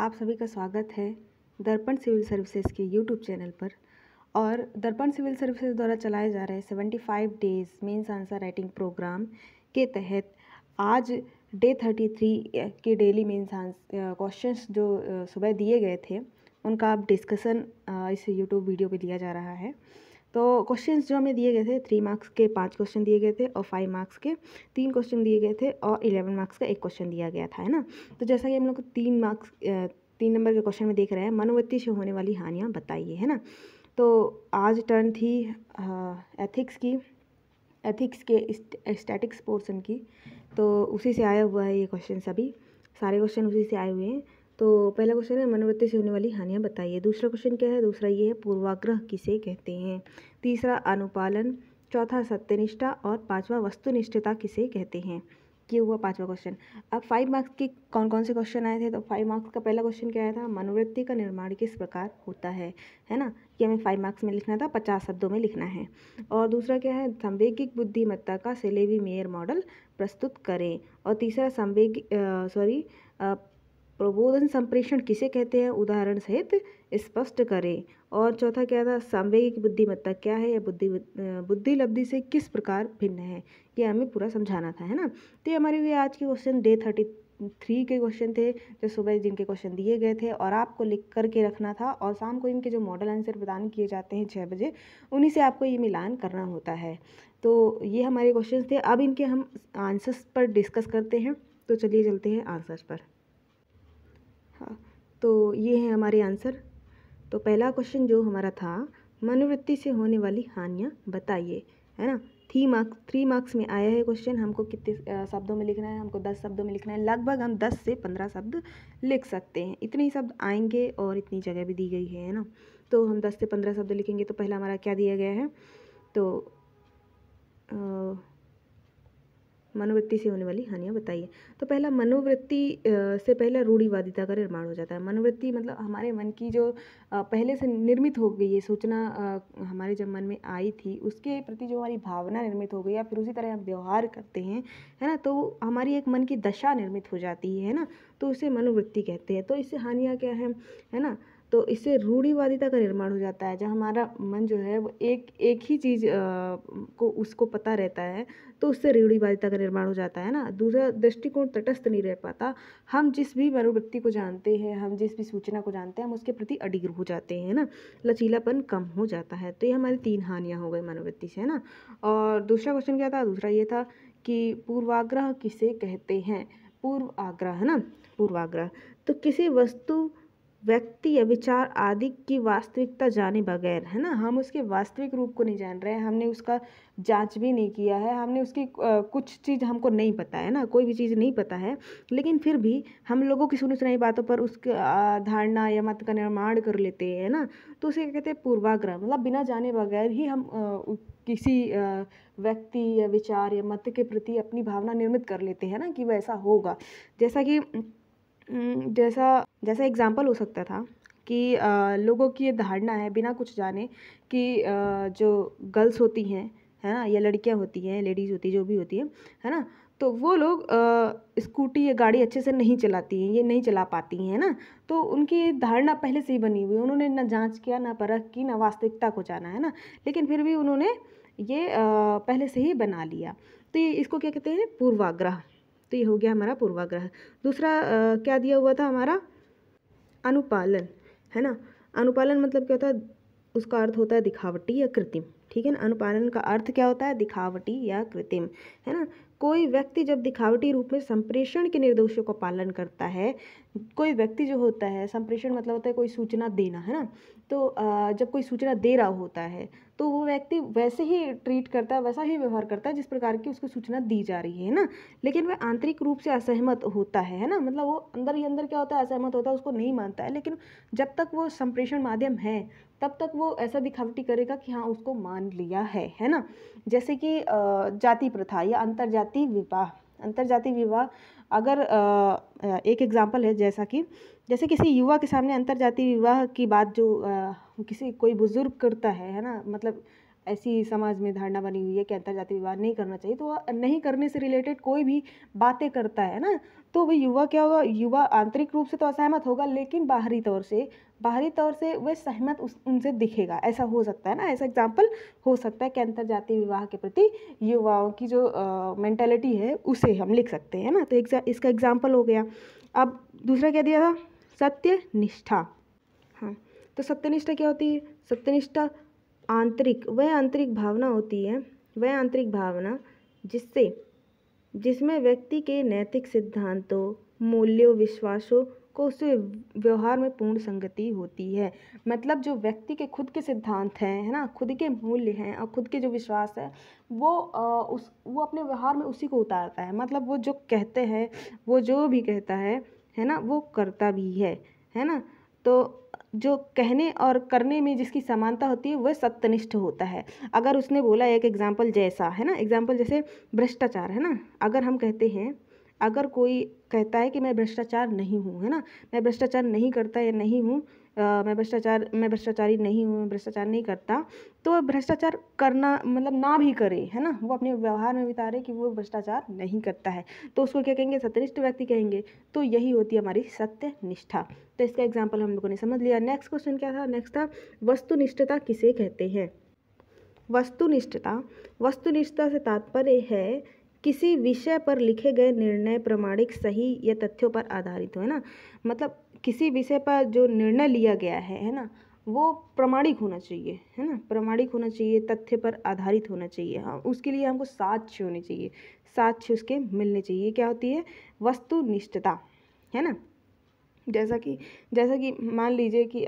आप सभी का स्वागत है दर्पण सिविल सर्विसेज़ के यूट्यूब चैनल पर। और दर्पण सिविल सर्विसेज़ द्वारा चलाए जा रहे seventy five days mains answer writing programme के तहत आज डे थर्टी थ्री के डेली मेंस क्वेश्चंस जो सुबह दिए गए थे, उनका अब डिस्कशन इस यूट्यूब वीडियो पे लिया जा रहा है। तो क्वेश्चंस जो हमें दिए गए थे थ्री मार्क्स के, पाँच क्वेश्चन दिए गए थे और फाइव मार्क्स के, तीन क्वेश्चन दिए गए थे और इलेवन मार्क्स का एक क्वेश्चन दिया गया था, है ना? तो जैसा कि हम लोग तीन मार्क्स तीन नंबर के क्वेश्चन में देख रहे हैं, मनोवृत्ति से होने वाली हानियाँ बताइए, है ना? तो आज टर्न थी एथिक्स की एथिक्स के स्टैटिक्स पोर्सन की तो उसी से आया हुआ है ये क्वेश्चन सभी। सारे क्वेश्चन उसी से आए हुए हैं। तो पहला क्वेश्चन है, मनोवृत्ति से होने वाली हानियाँ बताइए। दूसरा क्वेश्चन क्या है? दूसरा ये है, पूर्वाग्रह किसे कहते हैं? तीसरा, अनुपालन। चौथा, सत्यनिष्ठा। और पांचवा, वस्तुनिष्ठता किसे कहते हैं? ये हुआ पांचवा क्वेश्चन अब फाइव मार्क्स के कौन कौन से क्वेश्चन आए थे? तो फाइव मार्क्स का पहला क्वेश्चन क्या आया था? मनोवृत्ति का निर्माण किस प्रकार होता है? है ना? कि हमें फाइव मार्क्स में लिखना था, पचास शब्दों में लिखना है। और दूसरा क्या है? संवेगिक बुद्धिमत्ता का सेलेवी मेयर मॉडल प्रस्तुत करें। और तीसरा, संवेग सॉरी प्रबोधन संप्रेषण किसे कहते हैं? उदाहरण सहित स्पष्ट करें। और चौथा क्या था? सांवेगिक बुद्धिमत्ता क्या है? या बुद्धि बुद्धि लब्धि से किस प्रकार भिन्न है? ये हमें पूरा समझाना था, है ना? तो ये हमारे हुए आज के क्वेश्चन डे थर्टी थ्री के क्वेश्चन थे, जो सुबह जिनके क्वेश्चन दिए गए थे, और आपको लिख करके रखना था, और शाम को इनके जो मॉडल आंसर प्रदान किए जाते हैं छः बजे, उन्हीं से आपको ये मिलान करना होता है। तो ये हमारे क्वेश्चन थे। अब इनके हम आंसर्स पर डिस्कस करते हैं। तो चलिए चलते हैं आंसर्स पर। हाँ तो ये है हमारे आंसर। तो पहला क्वेश्चन जो हमारा था मनोवृत्ति से होने वाली हानियाँ बताइए है ना? थ्री मार्क्स थ्री मार्क्स में आया है क्वेश्चन हमको कितने शब्दों में लिखना है हमको दस शब्दों में लिखना है लगभग हम दस से पंद्रह शब्द लिख सकते हैं। इतने ही शब्द आएँगे और इतनी जगह भी दी गई है है ना? तो हम दस से पंद्रह शब्द लिखेंगे तो पहला हमारा क्या दिया गया है? तो आ, मनोवृत्ति से होने वाली हानियाँ बताइए। तो पहला, मनोवृत्ति से पहला रूढ़िवादिता का निर्माण हो जाता है। मनोवृत्ति मतलब हमारे मन की जो पहले से निर्मित हो गई है सूचना हमारे जब मन में आई थी, उसके प्रति जो हमारी भावना निर्मित हो गई या फिर उसी तरह हम व्यवहार करते हैं, है ना तो हमारी एक मन की दशा निर्मित हो जाती है ना तो उसे मनोवृत्ति कहते हैं। तो इससे हानियाँ क्या है है ना तो इससे रूढ़िवादिता का निर्माण हो जाता है जब हमारा मन जो है वो एक एक ही चीज़ को, उसको पता रहता है तो उससे रूढ़िवादिता का निर्माण हो जाता है ना। दूसरा, दृष्टिकोण तटस्थ नहीं रह पाता। हम जिस भी मनोवृत्ति को जानते हैं, हम जिस भी सूचना को जानते हैं, हम उसके प्रति अडिग हो जाते हैं ना। लचीलापन कम हो जाता है तो ये हमारी तीन हानियाँ हो गई मनोवृत्ति से, है ना। और दूसरा क्वेश्चन क्या था? दूसरा ये था कि पूर्वाग्रह किसे कहते हैं? पूर्व आग्रह है ना? पूर्वाग्रह। तो किसी वस्तु व्यक्ति या विचार आदि की वास्तविकता जाने बगैर, है ना? हम उसके वास्तविक रूप को नहीं जान रहे हैं, हमने उसका जाँच भी नहीं किया है, हमने उसकी कुछ चीज़ हमको नहीं पता है ना? कोई भी चीज़ नहीं पता है, लेकिन फिर भी हम लोगों की सुनी सुनाई बातों पर उसके धारणा या मत का निर्माण कर लेते हैं ना? तो उसे कहते हैं? पूर्वाग्रह मतलब बिना जाने बगैर ही हम किसी व्यक्ति या विचार या मत के प्रति अपनी भावना निर्मित कर लेते हैं ना कि वैसा होगा। जैसा कि जैसा जैसा एग्ज़ाम्पल हो सकता था कि लोगों की ये धारणा है बिना कुछ जाने कि जो गर्ल्स होती हैं, है ना, या लड़कियाँ होती हैं लेडीज़ होती जो भी होती हैं, है ना तो वो लोग स्कूटी या गाड़ी अच्छे से नहीं चलाती हैं, ये नहीं चला पाती हैं ना तो उनकी धारणा पहले से ही बनी हुई है। उन्होंने ना जाँच किया, ना परख की, ना वास्तविकता को जाना, है ना, लेकिन फिर भी उन्होंने ये पहले से ही बना लिया। तो ये इसको क्या कहते हैं? पूर्वाग्रह। तो ये हो गया हमारा पूर्वाग्रह। दूसरा आ, क्या दिया हुआ था हमारा? अनुपालन है ना? अनुपालन मतलब क्या होता है? उसका अर्थ होता है दिखावटी या कृत्रिम ठीक है ना? अनुपालन का अर्थ क्या होता है? दिखावटी या कृत्रिम है ना? कोई व्यक्ति जब दिखावटी रूप में संप्रेषण के निर्देशों का पालन करता है कोई व्यक्ति जो होता है, संप्रेषण मतलब होता है कोई सूचना देना, है ना? तो जब कोई सूचना दे रहा होता है तो वो व्यक्ति वैसे ही ट्रीट करता है, वैसा ही व्यवहार करता है जिस प्रकार की उसको सूचना दी जा रही है ना? लेकिन वह आंतरिक रूप से असहमत होता है है ना? मतलब वो अंदर ही अंदर क्या होता है, असहमत होता है, उसको नहीं मानता है, लेकिन जब तक वो संप्रेषण माध्यम है, तब तक वो ऐसा दिखावटी करेगा कि हाँ उसको मान लिया है है ना? जैसे कि जाति प्रथा या अंतर जाति विवाह अंतर जाति विवाह अगर एक एग्ज़ाम्पल है जैसा कि, जैसे किसी युवा के सामने अंतर जाति विवाह की बात जो किसी, कोई बुज़ुर्ग करता है है ना? मतलब ऐसी समाज में धारणा बनी हुई है कि अंतर जाति विवाह नहीं करना चाहिए तो वह नहीं करने से रिलेटेड कोई भी बातें करता है ना? तो वह युवा क्या होगा? युवा आंतरिक रूप से तो असहमत होगा, लेकिन बाहरी तौर से, बाहरी तौर से वह सहमत उस, उनसे दिखेगा। ऐसा हो सकता है ना? ऐसा एग्ज़ाम्पल हो सकता है कि अंतर जातीय विवाह के प्रति युवाओं की जो मैंटेलिटी है, उसे हम लिख सकते हैं ना? तो एग्जा इसका एग्ज़ाम्पल हो गया। अब दूसरा क्या दिया था? सत्य निष्ठा हाँ तो सत्यनिष्ठा क्या होती है? सत्यनिष्ठा आंतरिक, वह आंतरिक भावना होती है, वह आंतरिक भावना जिससे जिसमें व्यक्ति के नैतिक सिद्धांतों, मूल्यों, विश्वासों को उससे व्यवहार में पूर्ण संगति होती है। मतलब जो व्यक्ति के खुद के सिद्धांत हैं, है ना? खुद के मूल्य हैं और खुद के जो विश्वास है, वो उस, वो अपने व्यवहार में उसी को उतारता है। मतलब वो जो कहते हैं, वो जो भी कहता है है ना? वो करता भी है है ना? तो जो कहने और करने में जिसकी समानता होती है, वह सत्यनिष्ठ होता है। अगर उसने बोला एक एग्ज़ाम्पल जैसा, है ना? एग्ज़ाम्पल जैसे भ्रष्टाचार, है ना? अगर हम कहते हैं, अगर कोई कहता है कि मैं भ्रष्टाचार नहीं हूँ, है ना? मैं भ्रष्टाचार नहीं करता या नहीं हूँ मैं भ्रष्टाचार, मैं भ्रष्टाचारी नहीं हूँ, भ्रष्टाचार नहीं करता तो भ्रष्टाचार करना मतलब ना भी करे, है ना? वो अपने व्यवहार में बिता रहे कि वो भ्रष्टाचार नहीं करता है। तो उसको क्या कहेंगे? सत्यनिष्ठ व्यक्ति कहेंगे। तो यही होती है हमारी सत्य निष्ठा तो इसका एग्ज़ाम्पल हम लोगों ने समझ लिया। नेक्स्ट क्वेश्चन क्या था? नेक्स्ट था, वस्तुनिष्ठता किसे कहते हैं? वस्तुनिष्ठता वस्तुनिष्ठता से तात्पर्य है किसी विषय पर लिखे गए निर्णय प्रमाणिक, सही या तथ्यों पर आधारित हो, है ना? मतलब किसी विषय पर जो निर्णय लिया गया है है ना, वो प्रमाणिक होना चाहिए, है ना, प्रमाणिक होना चाहिए, तथ्य पर आधारित होना चाहिए। हाँ उसके लिए हमको साक्ष्य होने चाहिए, साक्ष्य उसके मिलने चाहिए। क्या होती है? वस्तुनिष्ठता, है ना? जैसा कि जैसा कि मान लीजिए कि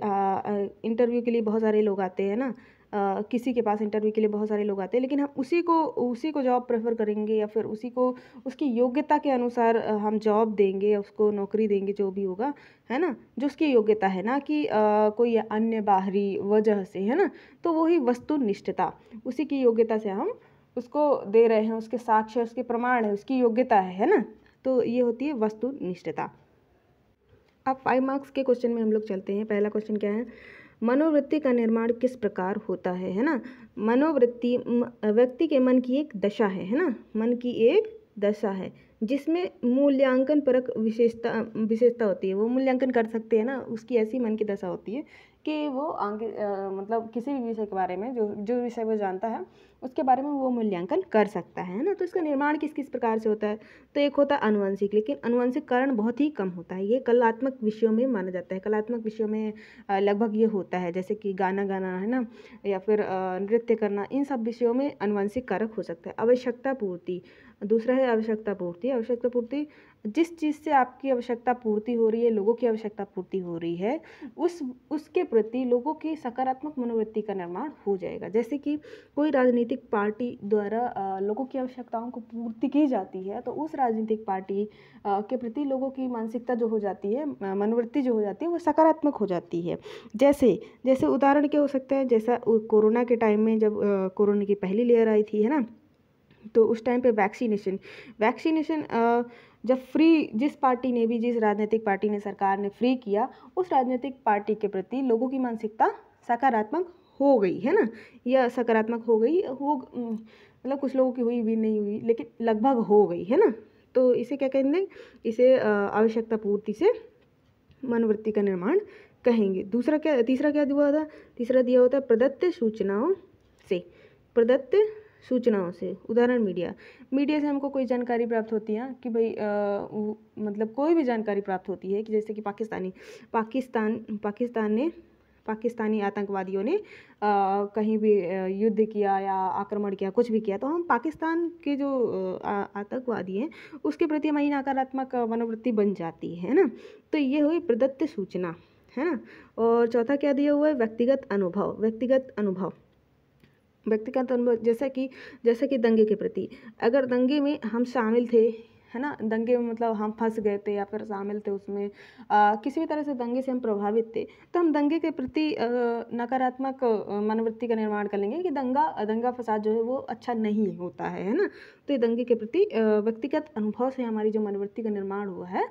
इंटरव्यू के लिए बहुत सारे लोग आते हैं ना किसी के पास इंटरव्यू के लिए बहुत सारे लोग आते हैं लेकिन हम उसी को उसी को जॉब प्रेफर करेंगे या फिर उसी को उसकी योग्यता के अनुसार हम जॉब देंगे या उसको नौकरी देंगे जो भी होगा है ना? जो उसकी योग्यता है ना कि आ, कोई अन्य बाहरी वजह से है ना? तो वही वस्तुनिष्ठता उसी की योग्यता से हम उसको दे रहे हैं उसके साक्ष्य उसके प्रमाण है उसकी योग्यता है है ना? तो ये होती है वस्तुनिष्ठता। अब फाइव मार्क्स के क्वेश्चन में हम लोग चलते हैं। पहला क्वेश्चन क्या है? मनोवृत्ति का निर्माण किस प्रकार होता है है ना? मनोवृत्ति व्यक्ति के मन की एक दशा है है ना? मन की एक दशा है, जिसमें मूल्यांकन परक विशेषता विशेषता होती है। वो मूल्यांकन कर सकते हैं ना, उसकी ऐसी मन की दशा होती है कि वो आगे मतलब किसी भी विषय के बारे में, जो जो विषय वो जानता है, उसके बारे में वो मूल्यांकन कर सकता है ना? तो इसका निर्माण किस किस प्रकार से होता है? तो एक होता है अनुवंशिक लेकिन अनुवंशिक कारण बहुत ही कम होता है। ये कलात्मक विषयों में माना जाता है। कलात्मक विषयों में लगभग ये होता है, जैसे कि गाना गाना, है ना? या फिर नृत्य करना, इन सब विषयों में अनुवंशिक कारक हो सकता है। आवश्यकता पूर्ति दूसरा है आवश्यकता पूर्ति। आवश्यकता पूर्ति, जिस चीज़ से आपकी आवश्यकता पूर्ति हो रही है, लोगों की आवश्यकता पूर्ति हो रही है, उस, उसके प्रति लोगों की सकारात्मक मनोवृत्ति का निर्माण हो जाएगा। जैसे कि कोई राजनीतिक पार्टी द्वारा लोगों की आवश्यकताओं को पूर्ति की जाती है तो उस राजनीतिक पार्टी के प्रति लोगों की मानसिकता जो हो जाती है मनोवृत्ति जो हो जाती है, वो सकारात्मक हो जाती है। जैसे जैसे उदाहरण क्या हो सकता है? जैसा कोरोना के टाइम में जब कोरोना की पहली लेयर आई थी, है ना? तो उस टाइम पे वैक्सीनेशन वैक्सीनेशन जब फ्री जिस पार्टी ने भी, जिस राजनीतिक पार्टी ने सरकार ने फ्री किया, उस राजनीतिक पार्टी के प्रति लोगों की मानसिकता सकारात्मक हो गई, है ना? या सकारात्मक हो गई, हो मतलब कुछ लोगों की हुई भी नहीं हुई, लेकिन लगभग हो गई, है ना? तो इसे क्या कहेंगे? इसे आवश्यकता पूर्ति से मनोवृत्ति का निर्माण कहेंगे। दूसरा क्या, तीसरा क्या दिया था? तीसरा दिया होता है प्रदत्त सूचनाओं से। प्रदत्त सूचनाओं से। उदाहरण मीडिया। मीडिया से हमको कोई जानकारी प्राप्त होती है कि भाई मतलब कोई भी जानकारी प्राप्त होती है कि जैसे कि पाकिस्तानी पाकिस्तान पाकिस्तान ने पाकिस्तानी आतंकवादियों ने आ, कहीं भी युद्ध किया या आक्रमण किया कुछ भी किया तो हम पाकिस्तान के जो आतंकवादी हैं उसके प्रति हमारी नकारात्मक मनोवृत्ति बन जाती है ना? तो ये हुई प्रदत्त सूचना है ना? और चौथा क्या दिया हुआ है? व्यक्तिगत अनुभव। व्यक्तिगत अनुभव। व्यक्तिगत अनुभव जैसा कि जैसे कि दंगे के प्रति। अगर दंगे में हम शामिल थे है ना? दंगे में मतलब हम फंस गए थे या फिर शामिल थे उसमें आ, किसी भी तरह से दंगे से हम प्रभावित थे तो हम दंगे के प्रति नकारात्मक मनोवृत्ति का निर्माण कर लेंगे कि दंगा दंगा फसाद जो है वो अच्छा नहीं होता है है ना? तो ये दंगे के प्रति व्यक्तिगत अनुभव से हमारी जो मनोवृत्ति का निर्माण हुआ है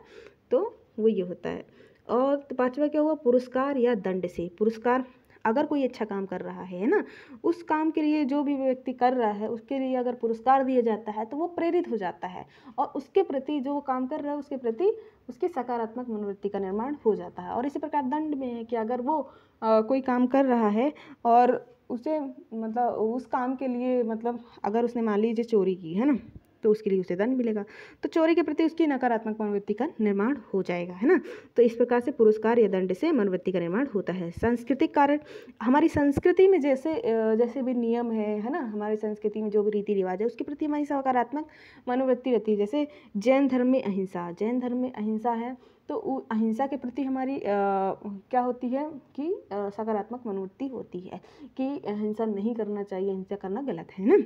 तो वो ये होता है। और पाँचवा क्या हुआ? पुरस्कार या दंड से। पुरस्कार अगर कोई अच्छा काम कर रहा है ना? उस काम के लिए जो भी व्यक्ति कर रहा है उसके लिए अगर पुरस्कार दिया जाता है तो वो प्रेरित हो जाता है और उसके प्रति जो वो काम कर रहा है उसके प्रति उसकी सकारात्मक मनोवृत्ति का निर्माण हो जाता है। और इसी प्रकार दंड में है कि अगर वो आ, कोई काम कर रहा है और उसे मतलब उस काम के लिए मतलब अगर उसने मान लीजिए चोरी की है ना? तो उसके लिए उसे दंड मिलेगा। तो चोरी के प्रति उसकी नकारात्मक मनोवृत्ति का निर्माण हो जाएगा है ना? तो इस प्रकार से पुरस्कार या दंड से मनोवृत्ति का निर्माण होता है। सांस्कृतिक कारण हमारी संस्कृति में जैसे जैसे भी नियम है है ना? हमारी संस्कृति में जो भी रीति रिवाज है उसके प्रति हमारी सकारात्मक मनोवृत्ति रहती है। जैसे जैन धर्म में अहिंसा जैन धर्म में अहिंसा है तो अहिंसा के प्रति हमारी आ, क्या होती है कि सकारात्मक मनोवृत्ति होती है कि अहिंसा नहीं करना चाहिए अहिंसा करना गलत है ना?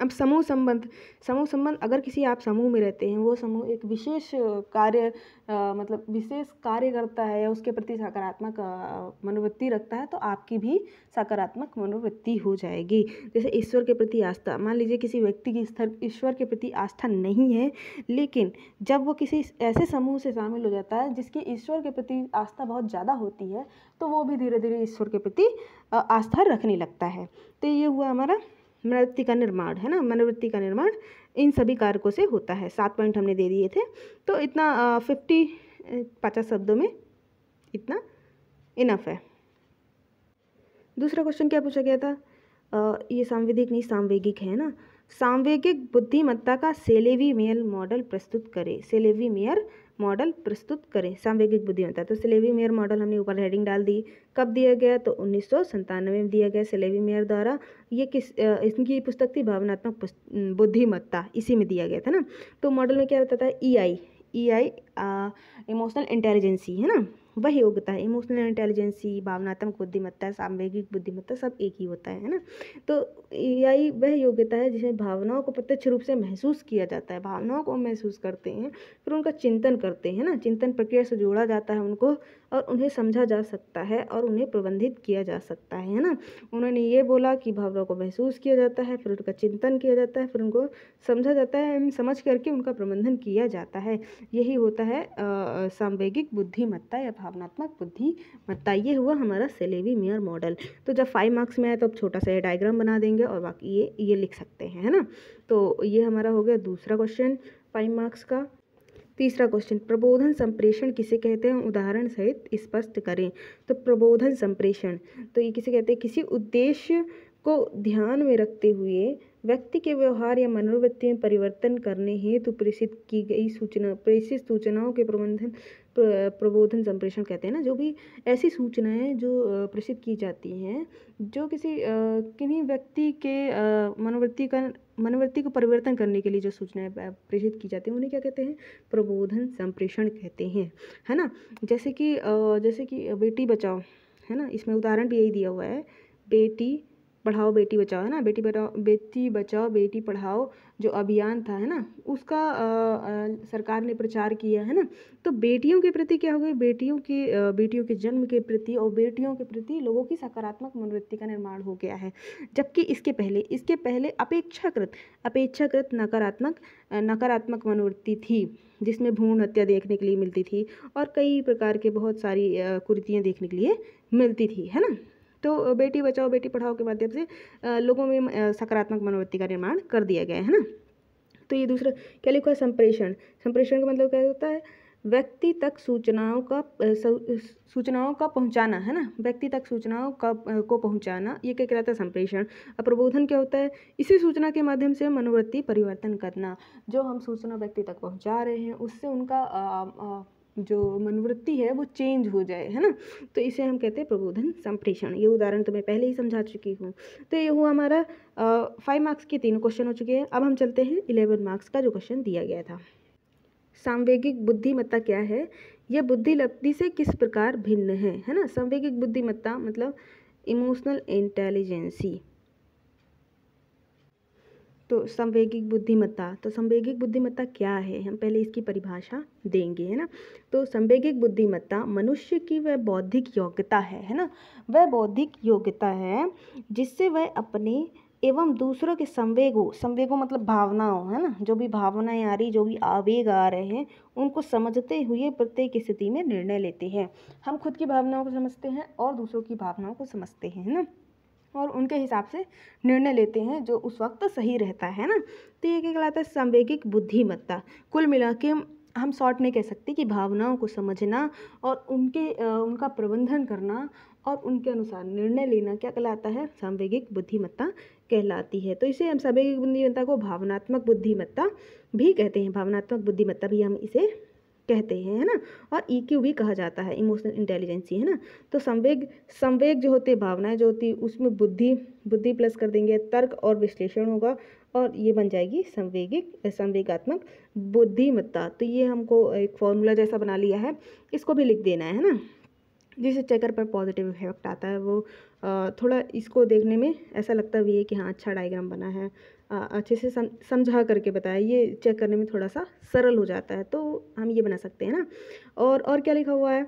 अब समूह संबंध समूह संबंध अगर किसी आप समूह में रहते हैं, वो समूह एक विशेष कार्य मतलब विशेष कार्य करता है या उसके प्रति सकारात्मक मनोवृत्ति रखता है तो आपकी भी सकारात्मक मनोवृत्ति हो जाएगी। जैसे ईश्वर के प्रति आस्था, मान लीजिए किसी व्यक्ति की स्तर, ईश्वर के प्रति आस्था नहीं है, लेकिन जब वो किसी ऐसे समूह से शामिल हो जाता है, जिसकी ईश्वर के प्रति आस्था बहुत ज़्यादा होती है तो वो भी धीरे धीरे ईश्वर के प्रति आस्था रखने लगता है। तो ये हुआ हमारा मनोवृत्ति का निर्माण है ना? मनोवृत्ति का निर्माण इन सभी कारकों से होता है। सात पॉइंट हमने दे दिए थे। तो इतना फिफ्टी पचास शब्दों में इतना इनफ है। दूसरा क्वेश्चन क्या पूछा गया था? आ, ये सांवेदिक नहीं सांवेगिक है ना? सांवेगिक बुद्धिमत्ता का सेलेवी मेयर मॉडल प्रस्तुत करें। सेलेवी मेयर मॉडल प्रस्तुत करें। सांवेगिक बुद्धिमत्ता तो सिलेवी मेयर मॉडल हमने ऊपर हेडिंग डाल दी। कब दिया गया? तो उन्नीस में दिया गया सिलेवी मेयर द्वारा। ये किस इनकी पुस्तक थी भावनात्मक बुद्धिमत्ता, इसी में दिया गया था ना? तो मॉडल में क्या बताता है? ई आई ई आई इमोशनल इंटेलिजेंसी है ना? वह योग्यता है इमोशनल इंटेलिजेंसी भावनात्मक बुद्धिमत्ता सामवेगिक बुद्धिमत्ता सब एक ही होता है ना? तो यही वह योग्यता है जिसमें भावनाओं को प्रत्यक्ष रूप से महसूस किया जाता है, भावनाओं को महसूस करते हैं, फिर उनका चिंतन करते हैं ना? चिंतन प्रक्रिया से जोड़ा जाता है उनको और उन्हें समझा जा सकता है और उन्हें प्रबंधित किया जा सकता है ना? उन्होंने ये बोला कि भावनाओं को महसूस किया जाता है, फिर उनका चिंतन किया जाता है, फिर उनको समझा जाता है समझ करके उनका प्रबंधन किया जाता है। यही होता है सांवेगिक बुद्धिमत्ता या भावनात्मक बुद्धिमत्ता, ये हुआ हमारा सेलेवी मियर मॉडल। तो जब फाइव मार्क्स में आए तो अब छोटा सा ये डायग्राम बना देंगे और बाकी ये ये लिख सकते हैं, है ना? तो ये हमारा हो गया दूसरा क्वेश्चन फाइव मार्क्स का। तीसरा क्वेश्चन प्रबोधन संप्रेषण किसे कहते हैं? उदाहरण सहित स्पष्ट करें। तो प्रबोधन संप्रेषण तो ये किसे कहते हैं? किसी उद्देश्य को ध्यान में रखते हुए व्यक्ति के व्यवहार या मनोवृत्ति में परिवर्तन करने हेतु प्रेषित की गई सूचना, प्रेषित सूचनाओं के प्रबंधन प्रबोधन संप्रेषण कहते हैं ना, जो भी ऐसी सूचनाएँ जो प्रेषित की जाती हैं, जो किसी किन्हीं व्यक्ति के मनोवृत्ति का, मनोवृत्ति को परिवर्तन करने के लिए जो सूचनाएँ प्रेषित की जाती हैं, उन्हें क्या कहते हैं? प्रबोधन संप्रेषण कहते हैं, है ना? जैसे कि जैसे कि बेटी बचाओ, है ना? इसमें उदाहरण भी यही दिया हुआ है, बेटी पढ़ाओ बेटी बचाओ है ना? बेटी बचाओ बेटी बचाओ बेटी पढ़ाओ जो अभियान था है ना? उसका आ, आ, सरकार ने प्रचार किया है ना? तो बेटियों के प्रति क्या हो गई बेटियों की बेटियों के जन्म के प्रति और बेटियों के प्रति लोगों की सकारात्मक मनोवृत्ति का निर्माण हो गया है। जबकि इसके पहले इसके पहले अपेक्षाकृत अपेक्षाकृत नकारात्मक नकारात्मक मनोवृत्ति थी जिसमें भ्रूण हत्या देखने के लिए मिलती थी और कई प्रकार के बहुत सारी कुरीतियाँ देखने के लिए मिलती थी है ना? तो बेटी बचाओ बेटी पढ़ाओ के माध्यम से लोगों में सकारात्मक मनोवृत्ति का निर्माण कर दिया गया है ना? तो ये दूसरा क्या लिखा है? संप्रेषण। संप्रेषण का मतलब क्या होता है? व्यक्ति तक सूचनाओं का सूचनाओं का पहुंचाना है ना? व्यक्ति तक सूचनाओं का को पहुंचाना ये क्या कहलाता है? संप्रेषण। और प्रबोधन क्या होता है? इसी सूचना के माध्यम से मनोवृत्ति परिवर्तन करना जो हम सूचना व्यक्ति तक पहुँचा रहे हैं उससे उनका आ, आ, जो मनोवृत्ति है, वो चेंज हो जाए, है ना? तो इसे हम कहते हैं प्रबोधन संप्रेषण। ये उदाहरण तो मैं पहले ही समझा चुकी हूँ। तो ये हुआ हमारा फाइव मार्क्स के तीनों क्वेश्चन हो चुके हैं। अब हम चलते हैं इलेवन मार्क्स का जो क्वेश्चन दिया गया था। सांवेगिक बुद्धिमत्ता क्या है? यह बुद्धि लब्धि से किस प्रकार भिन्न है है ना? संवेगिक बुद्धिमत्ता मतलब इमोशनल इंटेलिजेंसी तो संवेगिक बुद्धिमत्ता तो संवेगिक बुद्धिमत्ता क्या है? हम पहले इसकी परिभाषा देंगे, है ना? तो संवेगिक बुद्धिमत्ता मनुष्य की वह बौद्धिक योग्यता है है ना? वह बौद्धिक योग्यता है जिससे वह अपने एवं दूसरों के संवेगों संवेगों मतलब भावनाओं, है ना? जो भी भावनाएँ आ रही, जो भी आवेग आ रहे हैं, उनको समझते हुए प्रत्येक स्थिति में निर्णय लेते हैं। हम खुद की भावनाओं को समझते हैं और दूसरों की भावनाओं को समझते हैं, है ना? और उनके हिसाब से निर्णय लेते हैं, जो उस वक्त सही रहता है ना? तो ये क्या कहलाता है संवेगिक बुद्धिमत्ता। कुल मिला के हम शॉर्ट में कह सकते कि भावनाओं को समझना और उनके उनका प्रबंधन करना और उनके अनुसार निर्णय लेना, क्या कहलाता है? सांवेगिक बुद्धिमत्ता कहलाती है। तो इसे हम सांवेगिक बुद्धिमत्ता को भावनात्मक बुद्धिमत्ता भी कहते हैं। भावनात्मक बुद्धिमत्ता भी हम इसे कहते हैं, है ना? और ई e भी कहा जाता है इमोशनल इंटेलिजेंसी है ना? तो संवेग संवेग जो होते, भावनाएँ जो होती, उसमें बुद्धि बुद्धि प्लस कर देंगे, तर्क और विश्लेषण होगा, और ये बन जाएगी संवेगिक, संवेगात्मक बुद्धिमत्ता। तो ये हमको एक फॉर्मूला जैसा बना लिया है, इसको भी लिख देना है ना? जिससे चेकर पर पॉजिटिव इफ़ेक्ट आता है, वो थोड़ा इसको देखने में ऐसा लगता भी है कि हाँ अच्छा डायग्राम बना है अच्छे से समझा करके बताया। ये चेक करने में थोड़ा सा सरल हो जाता है तो हम ये बना सकते हैं ना। और और क्या लिखा हुआ है?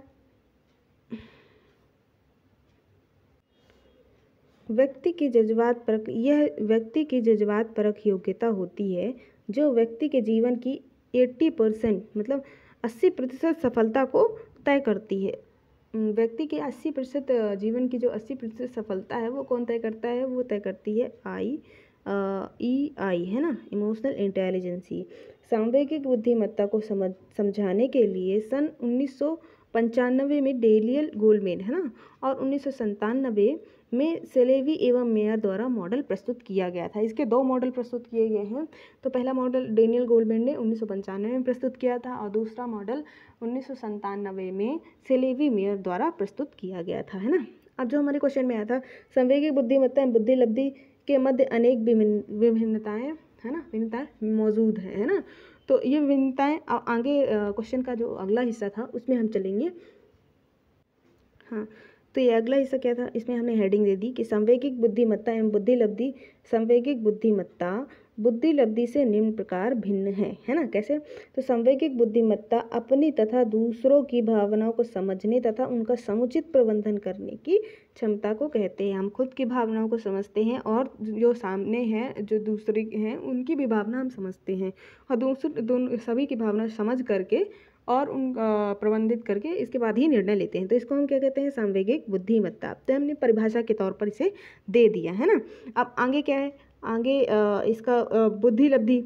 व्यक्ति की जज्बात परख यह व्यक्ति की जज्बात परख योग्यता होती है, जो व्यक्ति के जीवन की एट्टी परसेंट मतलब अस्सी प्रतिशत सफलता को तय करती है। व्यक्ति के अस्सी प्रतिशत जीवन की जो अस्सी प्रतिशत सफलता है, वो कौन तय करता है? वो तय करती है आई ई आई है ना? इमोशनल इंटेलिजेंसी सांवेगिक बुद्धिमत्ता को समझ, समझाने के लिए सन उन्नीस पंचानवे में डेलियल गोलमेन, है ना? और उन्नीस में सेलेवी एवं मेयर द्वारा मॉडल प्रस्तुत किया गया था। इसके दो मॉडल प्रस्तुत किए गए हैं। तो पहला मॉडल डेनियल गोल्डमैन ने उन्नीस में प्रस्तुत किया था और दूसरा मॉडल उन्नीस में सेलेवी मेयर द्वारा प्रस्तुत किया गया था, है ना? अब जो हमारे क्वेश्चन में आया था संवेगी बुद्धिमत्ता बुद्धि लब्धि के मध्य अनेक विभिन्नताएँ, है ना? भिन्नताएँ मौजूद है है ना? तो ये विभिन्नताएँ आगे क्वेश्चन का जो अगला हिस्सा था, उसमें हम चलेंगे। हाँ तो ये अगला हिस्सा क्या था? इसमें हमने हेडिंग दे दी कि संवेगिक बुद्धिमत्ता एवं बुद्धि लब्धि संवेगिक बुद्धिमत्ता बुद्धि लब्धि से निम्न प्रकार भिन्न है है ना? कैसे? तो संवेगिक बुद्धिमत्ता अपनी तथा दूसरों की भावनाओं को समझने तथा उनका समुचित प्रबंधन करने की क्षमता को कहते हैं। हम खुद की भावनाओं को समझते हैं और जो सामने हैं, जो दूसरे हैं, उनकी भी भावना हम समझते हैं। और दूसरे, दोनों, सभी की भावना समझ करके और उन प्रबंधित करके इसके बाद ही निर्णय लेते हैं। तो इसको हम क्या कहते हैं? सांवेगिक बुद्धिमत्ता। तो हमने परिभाषा के तौर पर इसे दे दिया, है ना? अब आगे क्या है? आगे इसका बुद्धि लब्धि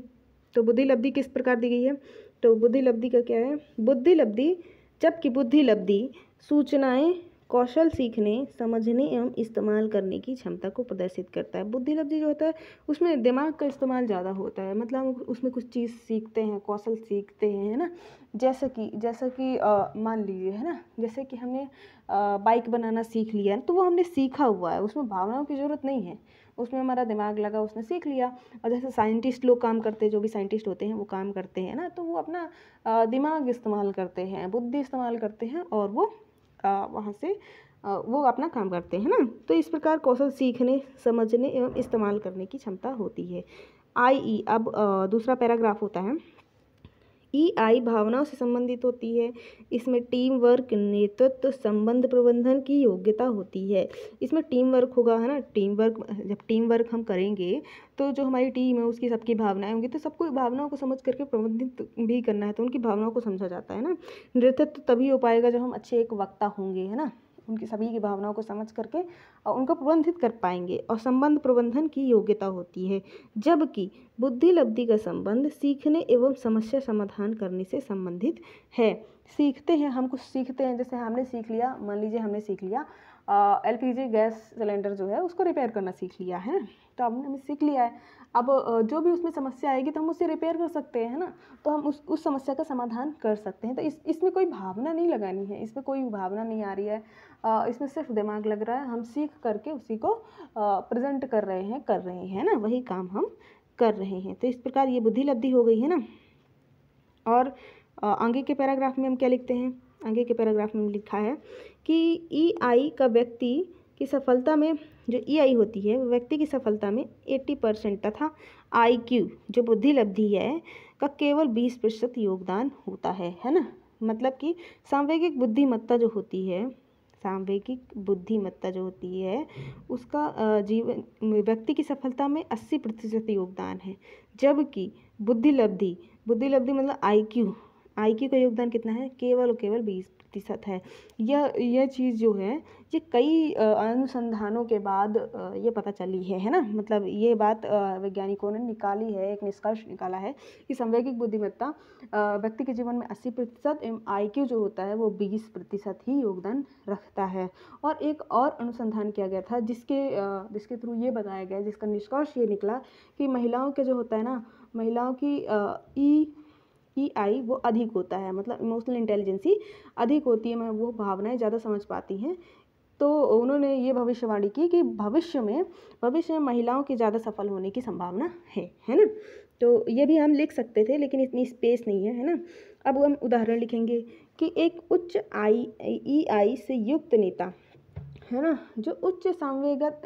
तो बुद्धि लब्धि किस प्रकार दी गई है? तो बुद्धि लब्धि का क्या है? बुद्धि लब्धि जबकि बुद्धि लब्धि सूचनाएँ कौशल सीखने, समझने एवं इस्तेमाल करने की क्षमता को प्रदर्शित करता है। बुद्धि लब्धि जो होता है, उसमें दिमाग का इस्तेमाल ज़्यादा होता है। मतलब उसमें कुछ चीज़ सीखते हैं, कौशल सीखते हैं, है ना? जैसे कि जैसे कि मान लीजिए, है ना? जैसे कि हमने बाइक बनाना सीख लिया तो वो हमने सीखा हुआ है। उसमें भावनाओं की ज़रूरत नहीं है। उसमें हमारा दिमाग लगा, उसने सीख लिया। और जैसे साइंटिस्ट लोग काम करते हैं, जो भी साइंटिस्ट होते हैं, वो काम करते हैं ना? तो वो अपना दिमाग इस्तेमाल करते हैं, बुद्धि इस्तेमाल करते हैं और वो वहाँ से वो अपना काम करते हैं ना? तो इस प्रकार कौशल सीखने, समझने एवं इस्तेमाल करने की क्षमता होती है। आई ई, अब दूसरा पैराग्राफ होता है। ई आई भावनाओं से संबंधित होती है। इसमें टीम वर्क नेतृत्व, संबंध प्रबंधन की योग्यता होती है। इसमें टीम वर्क होगा, है ना? टीम वर्क जब टीम वर्क हम करेंगे तो जो हमारी टीम है, उसकी सबकी भावनाएँ होंगी। तो सबको भावनाओं को समझ करके प्रबंधित भी करना है तो उनकी भावनाओं को समझा जाता है ना? नेतृत्व तभी हो पाएगा जब हम अच्छे एक वक्ता होंगे, है ना? उनकी सभी की भावनाओं को समझ करके और उनको प्रबंधित कर पाएँगे और संबंध प्रबंधन की योग्यता होती है, जबकि बुद्धि लब्धि का संबंध सीखने एवं समस्या समाधान करने से संबंधित है। सीखते हैं, हम कुछ सीखते हैं, जैसे हमने सीख लिया, मान लीजिए हमने सीख लिया एलपीजी गैस सिलेंडर जो है उसको रिपेयर करना सीख लिया है तो हमने हमें सीख लिया है। अब जो भी उसमें समस्या आएगी तो हम उसे रिपेयर कर सकते हैं ना? तो हम उस उस समस्या का समाधान कर सकते हैं। तो इस, इसमें कोई भावना नहीं लगानी है, इसमें कोई भावना नहीं आ रही है। इसमें सिर्फ़ दिमाग लग रहा है, हम सीख करके उसी को प्रेजेंट कर रहे हैं, कर रहे हैं ना? वही काम हम कर रहे हैं। तो इस प्रकार ये बुद्धि लब्धि हो गई, है ना? और आगे के पैराग्राफ में हम क्या लिखते हैं? आगे के पैराग्राफ में लिखा है कि ई आई का व्यक्ति की सफलता में जो ई आई होती है, वो व्यक्ति की सफलता में एट्टी परसेंट तथा आई क्यू जो बुद्धि लब्धि है, का केवल बीस प्रतिशत योगदान होता है है ना? मतलब कि सांवेगिक बुद्धिमत्ता जो होती है, सांवेगिक बुद्धिमत्ता जो होती है, उसका जीवन, व्यक्ति की सफलता में अस्सी प्रतिशत योगदान है, जबकि बुद्धिलब्धि बुद्धिलब्धि मतलब आई क्यू आई क्यू का योगदान कितना है? केवल और केवल बीस प्रतिशत है। यह यह चीज़ जो है, ये कई अनुसंधानों के बाद ये पता चली है है ना? मतलब ये बात वैज्ञानिकों ने निकाली है, एक निष्कर्ष निकाला है कि संवैगिक बुद्धिमत्ता व्यक्ति के जीवन में अस्सी प्रतिशत एवं आई जो होता है, वो बीस प्रतिशत ही योगदान रखता है। और एक और अनुसंधान किया गया था, जिसके जिसके थ्रू ये बताया गया, जिसका निष्कर्ष ये निकला कि महिलाओं के जो होता है ना, महिलाओं की ई ई आई वो अधिक होता है मतलब इमोशनल इंटेलिजेंसी अधिक होती है, मैं वो भावनाएँ ज़्यादा समझ पाती हैं। तो उन्होंने ये भविष्यवाणी की कि भविष्य में भविष्य में महिलाओं के ज़्यादा सफल होने की संभावना है है ना? तो ये भी हम लिख सकते थे, लेकिन इतनी स्पेस नहीं है है ना? अब हम उदाहरण लिखेंगे कि एक उच्च आई, ई आई से युक्त नेता, है ना? जो उच्च संवेगत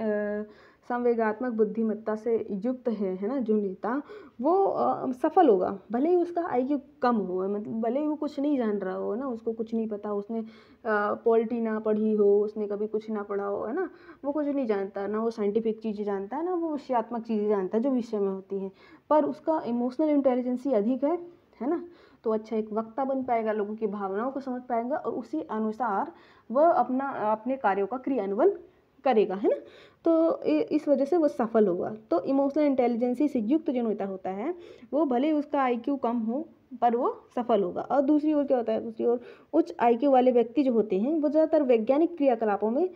संवेगात्मक बुद्धिमत्ता से युक्त है है ना जो नेता वो आ, सफल होगा। भले ही उसका आईक्यू कम हो मतलब भले ही वो कुछ नहीं जान रहा हो ना उसको कुछ नहीं पता उसने पॉलिटी ना पढ़ी हो उसने कभी कुछ ना पढ़ा हो है ना वो कुछ नहीं जानता ना वो साइंटिफिक चीज़ें जानता है ना वो विषयात्मक चीज़ें जानता है जो विषय में होती हैं। पर उसका इमोशनल इंटेलिजेंसी अधिक है है ना तो अच्छा एक वक्ता बन पाएगा लोगों की भावनाओं को समझ पाएगा और उसी अनुसार वह अपना अपने कार्यों का क्रियान्वयन करेगा, है ना? तो इस वजह से वो सफल होगा। तो इमोशनल इंटेलिजेंसी से युक्त जो नेता होता है, वो भले उसका आईक्यू कम हो, पर वो सफल होगा। और दूसरी ओर क्या होता है? दूसरी ओर उच्च आईक्यू वाले व्यक्ति जो होते हैं, वो ज़्यादातर वैज्ञानिक क्रियाकलापों में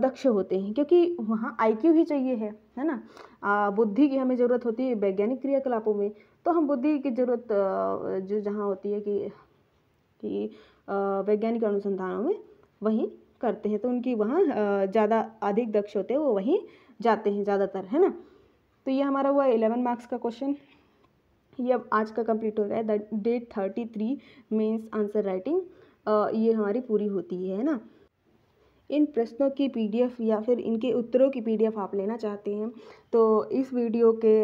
दक्ष होते हैं, क्योंकि वहाँ आईक्यू ही चाहिए है है ना? बुद्धि की हमें ज़रूरत होती है वैज्ञानिक क्रियाकलापों में तो हम बुद्धि की ज़रूरत जो जहाँ होती है कि कि वैज्ञानिक अनुसंधानों में, वहीं करते हैं तो उनकी वहाँ ज़्यादा अधिक दक्ष होते हैं, वो वहीं जाते हैं ज़्यादातर, है ना? तो ये हमारा हुआ इलेवन मार्क्स का क्वेश्चन। ये अब आज का कंप्लीट हो गया है। Date thirty three means answer writing ये हमारी पूरी होती है ना? इन प्रश्नों की पीडीएफ या फिर इनके उत्तरों की पीडीएफ आप लेना चाहते हैं तो इस वीडियो के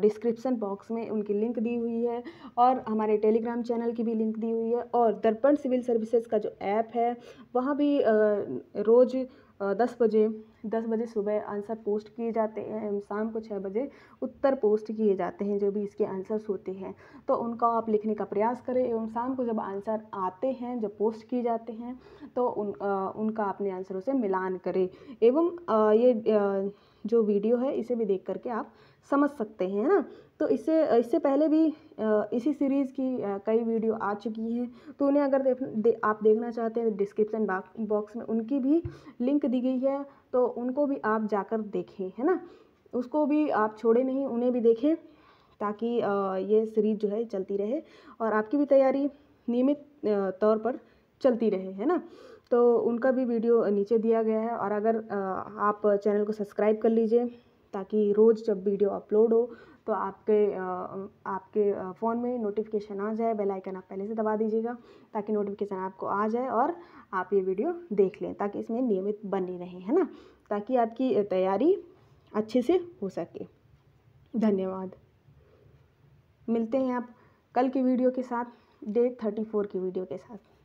डिस्क्रिप्सन बॉक्स में उनकी लिंक दी हुई है और हमारे टेलीग्राम चैनल की भी लिंक दी हुई है और दर्पण सिविल सर्विसेज़ का जो ऐप है, वहाँ भी रोज़ दस बजे दस बजे सुबह आंसर पोस्ट किए जाते हैं शाम को छः बजे उत्तर पोस्ट किए जाते हैं जो भी इसके आंसर्स होते हैं। तो उनका आप लिखने का प्रयास करें एवं शाम को जब आंसर आते हैं जब पोस्ट किए जाते हैं तो उन आ, उनका अपने आंसरों से मिलान करें। एवं आ, ये आ, जो वीडियो है इसे भी देख करके आप समझ सकते हैं ना? तो इससे इससे पहले भी इसी सीरीज़ की कई वीडियो आ चुकी हैं। तो उन्हें अगर देख दे, आप देखना चाहते हैं डिस्क्रिप्शन बॉक्स में उनकी भी लिंक दी गई है तो उनको भी आप जाकर देखें है ना? उसको भी आप छोड़े नहीं उन्हें भी देखें ताकि ये सीरीज़ जो है चलती रहे और आपकी भी तैयारी नियमित तौर पर चलती रहे है ना? तो उनका भी वीडियो नीचे दिया गया है और अगर आप चैनल को सब्सक्राइब कर लीजिए ताकि रोज़ जब वीडियो अपलोड हो तो आपके आपके फ़ोन में नोटिफिकेशन आ जाए बेल आइकन आप पहले से दबा दीजिएगा ताकि नोटिफिकेशन आपको आ जाए और आप ये वीडियो देख लें ताकि इसमें नियमित बनी रहे, है ना? ताकि आपकी तैयारी अच्छे से हो सके। धन्यवाद। मिलते हैं आप कल की वीडियो के साथ डे थर्टी फोर की वीडियो के साथ।